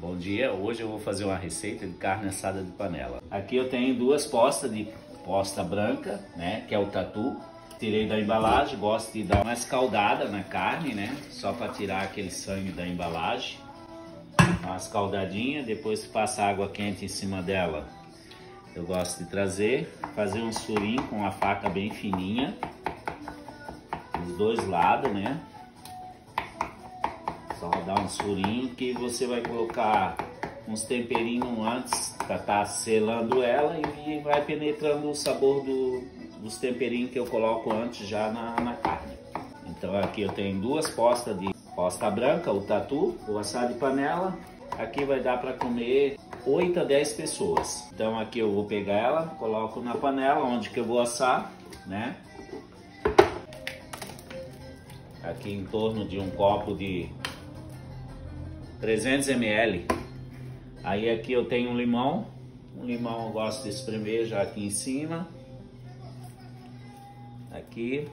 Bom dia, hoje eu vou fazer uma receita de carne assada de panela. Aqui eu tenho duas postas de posta branca, né, que é o tatu. Tirei da embalagem, gosto de dar uma escaldada na carne, né, só para tirar aquele sangue da embalagem. Uma escaldadinha, depois passa água quente em cima dela, eu gosto de trazer, fazer um surim com a faca bem fininha, dos dois lados, né, só dar um surinho que você vai colocar uns temperinhos antes estar tá selando ela e vai penetrando o sabor do, dos temperinhos que eu coloco antes já na, na, carne. Então aqui eu tenho duas postas de posta branca, o tatu, o assado de panela. Aqui vai dar para comer 8 a 10 pessoas. Então aqui eu vou pegar ela, coloco na panela onde que eu vou assar, né? Aqui em torno de um copo de 300 ml. Aí aqui eu tenho um limão, um limão eu gosto de espremer já aqui em cima. Aqui,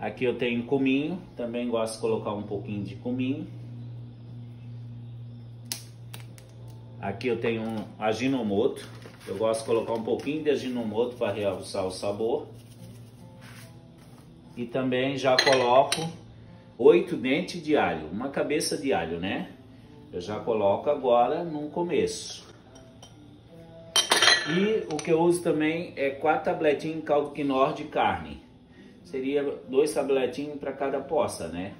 aqui eu tenho cominho, também gosto de colocar um pouquinho de cominho. Aqui eu tenho um aginomoto, eu gosto de colocar um pouquinho de aginomoto para realçar o sabor. E também já coloco oito dentes de alho, uma cabeça de alho, né? Eu já coloco agora no começo. E o que eu uso também é quatro tabletinhos de caldo quinor de carne. Seria dois tabletinhos para cada poça, né?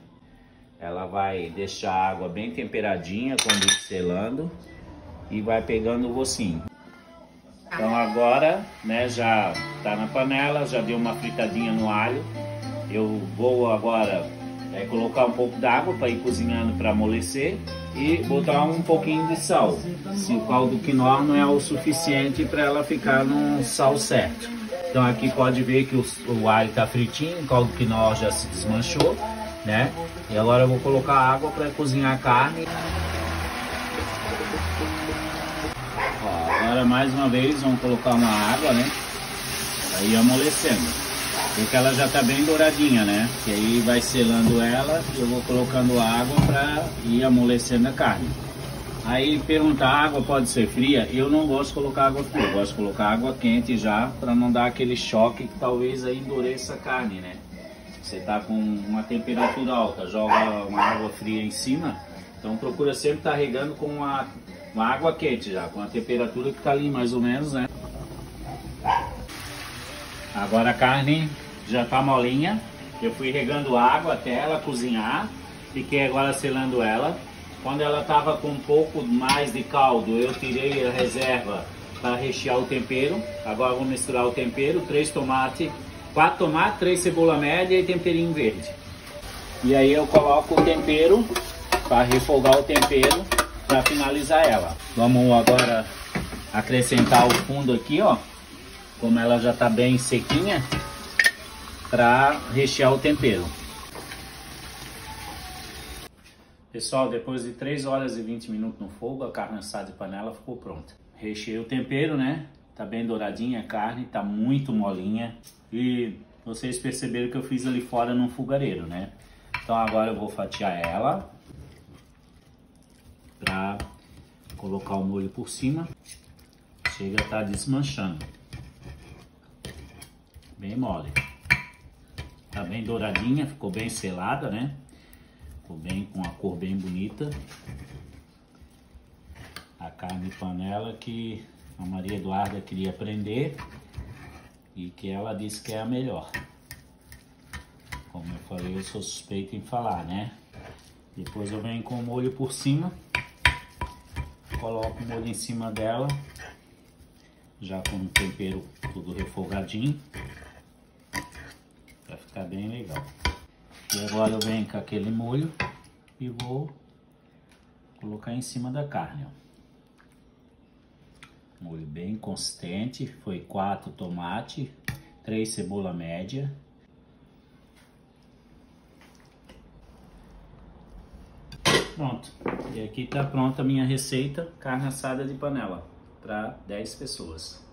Ela vai deixar a água bem temperadinha quando selando e vai pegando o gocinho. Então agora, né, já tá na panela, já deu uma fritadinha no alho. Eu vou agora é, colocar um pouco d'água para ir cozinhando para amolecer e botar um pouquinho de sal. Se o caldo quinoa não é o suficiente para ela ficar no sal certo. Então aqui pode ver que o, o alho está fritinho, o caldo quinoa já se desmanchou, né? E agora eu vou colocar água para cozinhar a carne. Ó, agora mais uma vez vamos colocar uma água, né? Aí amolecendo. Porque ela já está bem douradinha, né? Que aí vai selando ela e eu vou colocando água para ir amolecendo a carne. Aí perguntar, a água pode ser fria? Eu não gosto de colocar água fria, eu gosto de colocar água quente já para não dar aquele choque que talvez aí endureça a carne, né? Você tá com uma temperatura alta, joga uma água fria em cima, então procura sempre estar tá regando com uma, uma água quente já, com a temperatura que está ali mais ou menos, né? Agora a carne já tá molinha. Eu fui regando água até ela cozinhar. Fiquei agora selando ela. Quando ela tava com um pouco mais de caldo, eu tirei a reserva para rechear o tempero. Agora vou misturar o tempero, três tomates, quatro tomates, três cebola média e temperinho verde. E aí eu coloco o tempero para refogar o tempero para finalizar ela. Vamos agora acrescentar o fundo aqui, ó. Como ela já está bem sequinha, para rechear o tempero. Pessoal, depois de 3 horas e 20 minutos no fogo, a carne assada de panela ficou pronta. Recheei o tempero, né? Tá bem douradinha a carne, tá muito molinha. E vocês perceberam que eu fiz ali fora num fogareiro, né? Então agora eu vou fatiar ela para colocar o molho por cima. Chega a estar tá desmanchando. Bem mole. Tá bem douradinha, ficou bem selada, né? Ficou bem com a cor bem bonita. A carne panela que a Maria Eduarda queria aprender e que ela disse que é a melhor. Como eu falei, eu sou suspeito em falar, né? Depois eu venho com o molho por cima. Coloco o molho em cima dela. Já com o tempero tudo refogadinho ficar bem legal. E agora eu venho com aquele molho e vou colocar em cima da carne, ó. Molho bem consistente, foi quatro tomate, três cebola média. Pronto. E aqui tá pronta a minha receita, carne assada de panela, para 10 pessoas.